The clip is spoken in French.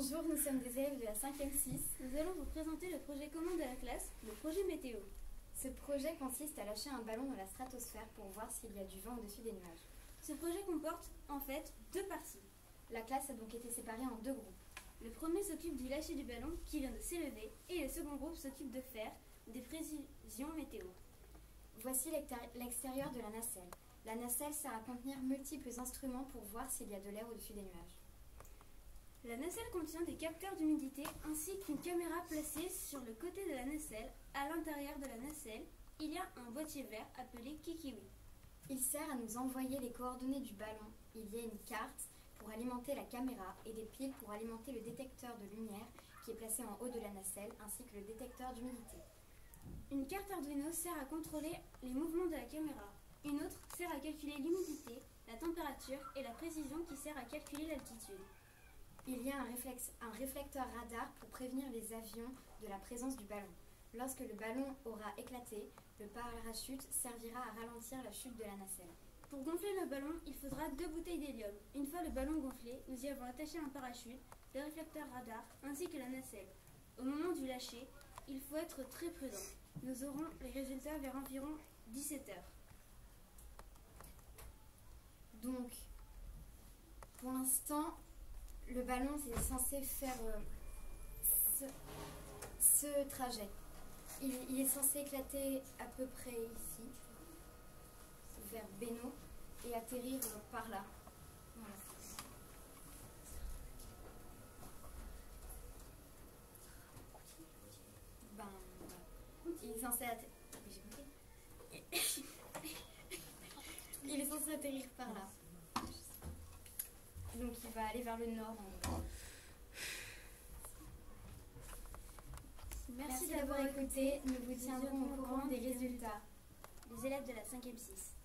Bonjour, nous sommes des élèves de la 5e 6. Nous allons vous présenter le projet commun de la classe, le projet météo. Ce projet consiste à lâcher un ballon dans la stratosphère pour voir s'il y a du vent au-dessus des nuages. Ce projet comporte en fait deux parties. La classe a donc été séparée en deux groupes. Le premier s'occupe du lâcher du ballon qui vient de s'élever et le second groupe s'occupe de faire des précisions météo. Voici l'extérieur de la nacelle. La nacelle sert à contenir multiples instruments pour voir s'il y a de l'air au-dessus des nuages. La nacelle contient des capteurs d'humidité ainsi qu'une caméra placée sur le côté de la nacelle. À l'intérieur de la nacelle, il y a un boîtier vert appelé Kikiwi. Il sert à nous envoyer les coordonnées du ballon. Il y a une carte pour alimenter la caméra et des piles pour alimenter le détecteur de lumière qui est placé en haut de la nacelle ainsi que le détecteur d'humidité. Une carte Arduino sert à contrôler les mouvements de la caméra. Une autre sert à calculer l'humidité, la température et la précision qui sert à calculer l'altitude. Il y a un, un, réflecteur radar pour prévenir les avions de la présence du ballon. Lorsque le ballon aura éclaté, le parachute servira à ralentir la chute de la nacelle. Pour gonfler le ballon, il faudra deux bouteilles d'hélium. Une fois le ballon gonflé, nous y avons attaché un parachute, le réflecteur radar ainsi que la nacelle. Au moment du lâcher, il faut être très prudent. Nous aurons les résultats vers environ 17 heures. Donc, pour l'instant, le ballon est censé faire euh, ce, trajet. Il, est censé éclater à peu près ici, vers Beno, et atterrir par là. Ben, il est censé atterrir. il est censé atterrir par là. Il va aller vers le nord. Merci, d'avoir écouté. Nous vous tiendrons au courant des résultats. Les élèves de la 5e 6.